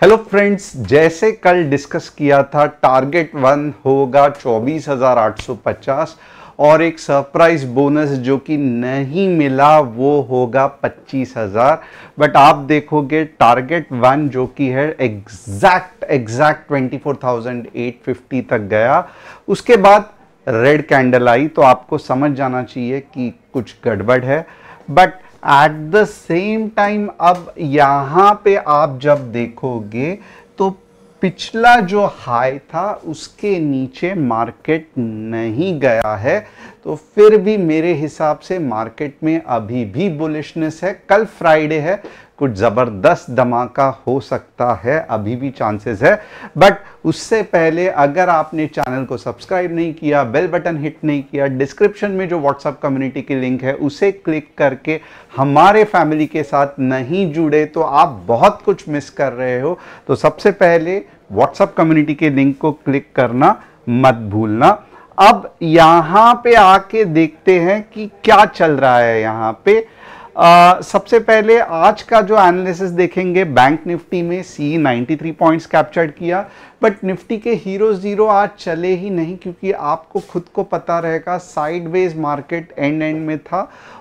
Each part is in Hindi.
हेलो फ्रेंड्स जैसे कल डिस्कस किया था टारगेट वन होगा 24,850 और एक सरप्राइज़ बोनस जो कि नहीं मिला वो होगा 25,000 बट आप देखोगे टारगेट वन जो कि है एग्जैक्ट एग्जैक्ट 24,850 तक गया। उसके बाद रेड कैंडल आई तो आपको समझ जाना चाहिए कि कुछ गड़बड़ है। But at the same time अब यहाँ पे आप जब देखोगे तो पिछला जो हाई था, उसके नीचे मार्केट नहीं गया है। तो फिर भी मेरे हिसाब से मार्केट में अभी भी बुलिशनेस है। कल फ्राइडे है कुछ ज़बरदस्त धमाका हो सकता है, अभी भी चांसेस है। बट उससे पहले अगर आपने चैनल को सब्सक्राइब नहीं किया बेल बटन हिट नहीं किया डिस्क्रिप्शन में जो व्हाट्सअप कम्युनिटी की लिंक है, उसे क्लिक करके हमारे फैमिली के साथ नहीं जुड़े तो आप बहुत कुछ मिस कर रहे हो। तो सबसे पहले व्हाट्सअप कम्युनिटी के लिंक को क्लिक करना मत भूलना। अब यहाँ पे आके देखते हैं कि क्या चल रहा है यहाँ पे। आ, सबसे पहले आज का जो एनालिसिस देखेंगे बैंक निफ्टी में सी 93 पॉइंट्स कैप्चर्ड किया बट निफ्टी के हीरो ज़ीरो आज चले ही नहीं क्योंकि आपको खुद को पता रहेगा साइडवेज मार्केट एंड एंड में था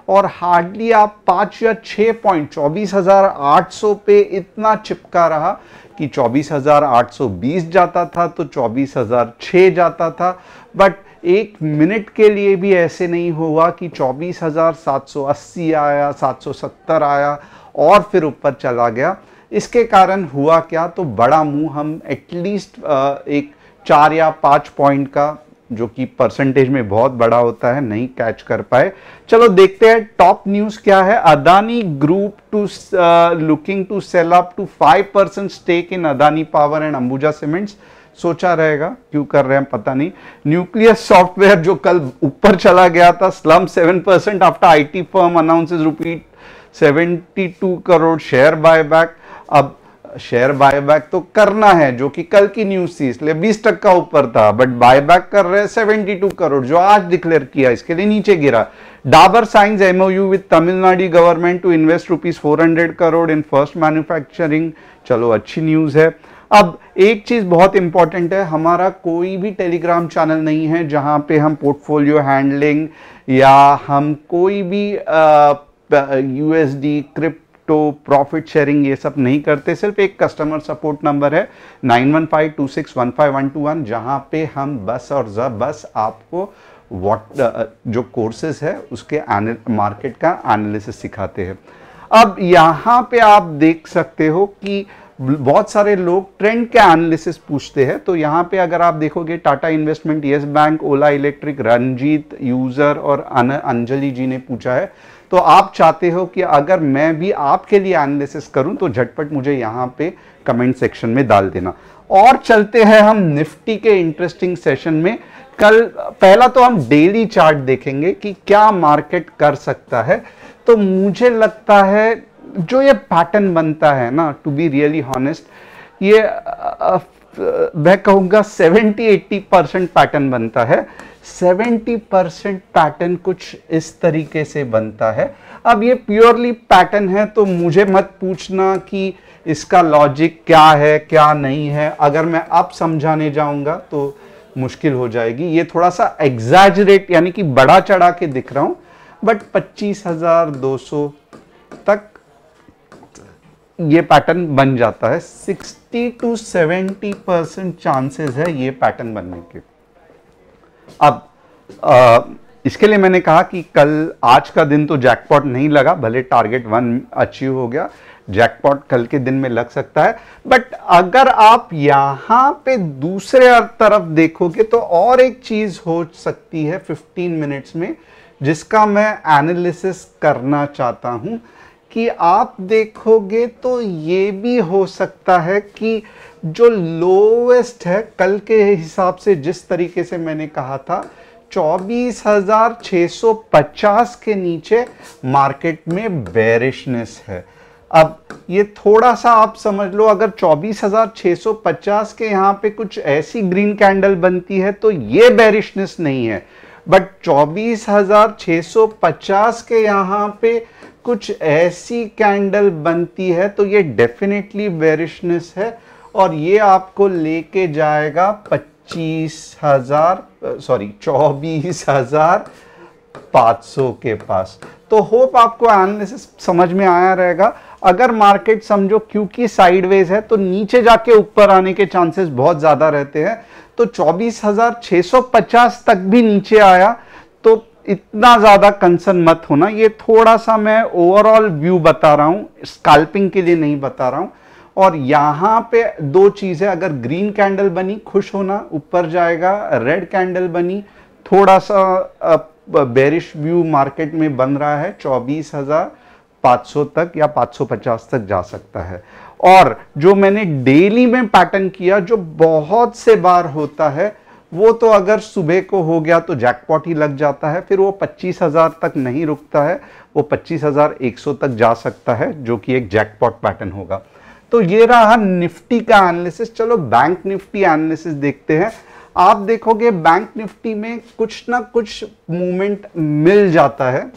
और हार्डली आप पाँच या छः पॉइंट चौबीस हज़ार आठ सौ पे इतना चिपका रहा कि चौबीस हज़ार आठ सौ बीस जाता था तो चौबीस हज़ार छः जाता था बट एक मिनट के लिए भी ऐसे नहीं हुआ कि 24,780 आया 770 आया और फिर ऊपर चला गया। इसके कारण हुआ क्या? तो बड़ा मुँह हम एटलीस्ट एक चार या पाँच पॉइंट का जो कि परसेंटेज में बहुत बड़ा होता है, नहीं कैच कर पाए। चलो देखते हैं टॉप न्यूज़ क्या है। Adani Group to looking to sell up to five percent stake in Adani Power and Ambuja Cements सोचा रहेगा, क्यों कर रहे हैं, पता नहीं। न्यूक्लियर सॉफ्टवेयर जो कल ऊपर चला गया था slump seven percent after IT firm announces rupee 72 crore share buyback अब शेयर बायबैक तो करना है, जो कि कल की न्यूज़ थी, इसलिए 20 टक्का ऊपर था बट बायबैक कर रहे हैं 72 करोड़, जो आज डिक्लेयर किया, इसके लिए नीचे गिरा। Dabur signs MoU with Tamil Nadu government to invest rupees 400 crore in first manufacturing चलो, अच्छी न्यूज़ है। अब एक चीज़ बहुत इंपॉर्टेंट है, हमारा कोई भी टेलीग्राम चैनल नहीं है, जहाँ पे हम पोर्टफोलियो हैंडलिंग या हम कोई भी यूएसडी क्रिप्टो प्रॉफिट शेयरिंग ये सब नहीं करते, सिर्फ़ एक कस्टमर सपोर्ट नंबर है nine one five two six one five one two one जहाँ पे हम बस और बस आपको वॉट जो कोर्सेज है, उसके मार्केट का एनालिसिस सिखाते हैं। अब यहाँ पे आप देख सकते हो कि बहुत सारे लोग ट्रेंड के एनालिसिस पूछते हैं तो यहाँ पे अगर आप देखोगे Tata investment Yes Bank Ola Electric Ranjit user और अंजलि जी ने पूछा है तो आप चाहते हो कि अगर मैं भी आपके लिए एनालिसिस करूँ तो झटपट मुझे यहाँ पे कमेंट सेक्शन में डाल देना। और चलते हैं हम निफ्टी के इंटरेस्टिंग सेशन में। कल, पहला तो हम डेली चार्ट देखेंगे कि क्या मार्केट कर सकता है। तो मुझे लगता है जो ये पैटर्न बनता है ना टू बी रियली हॉनेस्ट ये मैं कहूँगा 70-80 परसेंट पैटर्न बनता है। 70 परसेंट पैटर्न कुछ इस तरीके से बनता है। अब ये प्योरली पैटर्न है तो मुझे मत पूछना कि इसका लॉजिक क्या है, क्या नहीं है। अगर मैं अब समझाने जाऊँगा तो मुश्किल हो जाएगी। ये थोड़ा सा एग्जैजरेट यानी कि बड़ा चढ़ा के दिख रहा हूँ बट पच्चीस हज़ार दो सौ ये पैटर्न बन जाता है। 60 टू 70 परसेंट चांसेस है ये पैटर्न बनने के। अब आ, इसके लिए मैंने कहा कि कल आज का दिन तो जैकपॉट नहीं लगा भले टारगेट वन अचीव हो गया जैकपॉट कल के दिन में लग सकता है। बट अगर आप यहाँ पे दूसरे तरफ़ देखोगे तो और एक चीज़ हो सकती है 15 मिनट्स में जिसका मैं एनालिसिस करना चाहता हूँ। कि आप देखोगे तो ये भी हो सकता है कि जो लोवेस्ट है कल के हिसाब से जिस तरीके से मैंने कहा था 24,650 के नीचे मार्केट में बेरिशनेस है। अब ये थोड़ा सा आप समझ लो अगर 24,650 के यहाँ पे कुछ ऐसी ग्रीन कैंडल बनती है तो ये बेरिशनेस नहीं है। बट 24,650 के यहाँ पे कुछ ऐसी कैंडल बनती है तो ये डेफिनेटली बेरिशनेस है और ये आपको लेके जाएगा पच्चीस हज़ार सॉरी चौबीस हज़ार पाँच सौ के पास। तो होप आपको एनालिसिस समझ में आया रहेगा। अगर मार्केट समझो क्योंकि साइडवेज है तो नीचे जाके ऊपर आने के चांसेस बहुत ज़्यादा रहते हैं। तो 24,650 तक भी नीचे आया तो इतना ज़्यादा कंसर्न मत होना। ये थोड़ा सा मैं ओवरऑल व्यू बता रहा हूँ स्काल्पिंग के लिए नहीं बता रहा हूँ। और यहाँ पे दो चीज़ें, अगर ग्रीन कैंडल बनी, खुश होना, ऊपर जाएगा रेड कैंडल बनी, थोड़ा सा बेरिश व्यू मार्केट में बन रहा है, चौबीस हज़ार 500 तक या 550 तक जा सकता है। और जो मैंने डेली में पैटर्न किया, जो बहुत से बार होता है वो तो अगर सुबह को हो गया तो जैकपॉट ही लग जाता है फिर वो 25,000 तक नहीं रुकता है वो 25,100 तक जा सकता है जो कि एक जैकपॉट पैटर्न होगा। तो ये रहा निफ्टी का एनालिसिस चलो बैंक निफ्टी एनालिसिस देखते हैं। आप देखोगे बैंक निफ्टी में कुछ ना कुछ मूवमेंट मिल जाता है।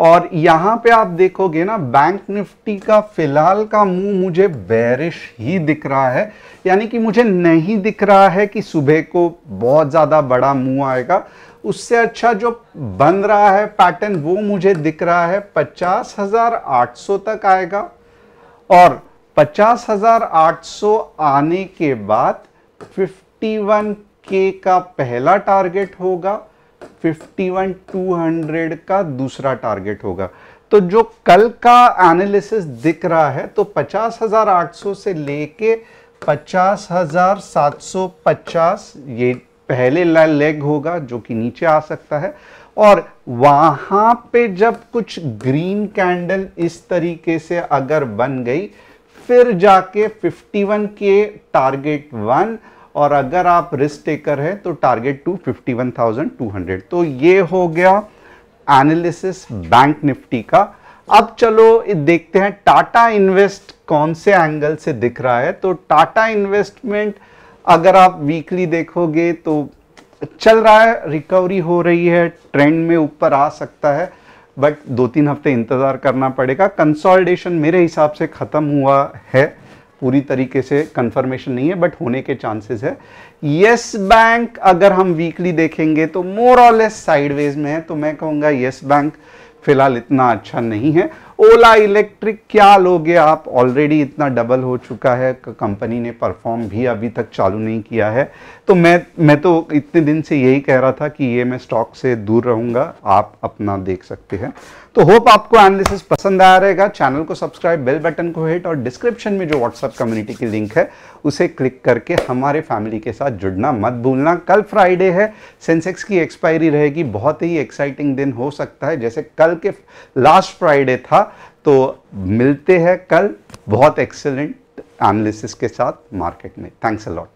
और यहाँ पे आप देखोगे ना बैंक निफ्टी का फ़िलहाल का मुँह मुझे बैरिश ही दिख रहा है। यानी कि मुझे नहीं दिख रहा है कि सुबह को बहुत ज़्यादा बड़ा मुँह आएगा। उससे अच्छा जो बन रहा है पैटर्न वो मुझे दिख रहा है पचास हज़ार आठ सौ तक आएगा। और पचास हज़ार आठ सौ आने के बाद फिफ्टी वन के का पहला टारगेट होगा। 51200 का दूसरा टारगेट होगा। तो जो कल का एनालिसिस दिख रहा है तो 50,800 से लेके 50,750 ये पहले लेग होगा जो कि नीचे आ सकता है। और वहाँ पे जब कुछ ग्रीन कैंडल इस तरीके से अगर बन गई फिर जाके 51 के टारगेट वन और अगर आप रिस्क टेकर हैं तो target two fifty one thousand two hundred तो ये हो गया एनालिसिस बैंक निफ्टी का। अब चलो देखते हैं टाटा इन्वेस्ट कौन से एंगल से दिख रहा है? तो टाटा इन्वेस्टमेंट अगर आप वीकली देखोगे तो चल रहा है रिकवरी हो रही है ट्रेंड में ऊपर आ सकता है बट दो तीन हफ़्ते इंतज़ार करना पड़ेगा। कंसोलिडेशन मेरे हिसाब से खत्म हुआ है। पूरी तरीके से कंफर्मेशन नहीं है बट होने के चांसेस है। यस बैंक अगर हम वीकली देखेंगे तो मोर और लेस साइडवेज में है तो मैं कहूँगा यस बैंक फ़िलहाल इतना अच्छा नहीं है। ओला इलेक्ट्रिक क्या लोगे आप? ऑलरेडी इतना डबल हो चुका है कंपनी ने परफॉर्म भी अभी तक चालू नहीं किया है। तो मैं मैं तो इतने दिन से यही कह रहा था कि ये मैं स्टॉक से दूर रहूँगा, आप अपना देख सकते हैं। तो होप आपको एनालिसिस पसंद आया रहेगा। चैनल को सब्सक्राइब बेल बटन को हिट और डिस्क्रिप्शन में जो व्हाट्सएप कम्युनिटी की लिंक है, उसे क्लिक करके हमारे फैमिली के साथ जुड़ना मत भूलना। कल फ्राइडे है सेंसेक्स की एक्सपायरी रहेगी। बहुत ही एक्साइटिंग दिन हो सकता है। जैसे कल के लास्ट फ्राइडे था तो मिलते हैं कल। बहुत एक्सेलेंट एनालिसिस के साथ मार्केट में। Thanks a lot lot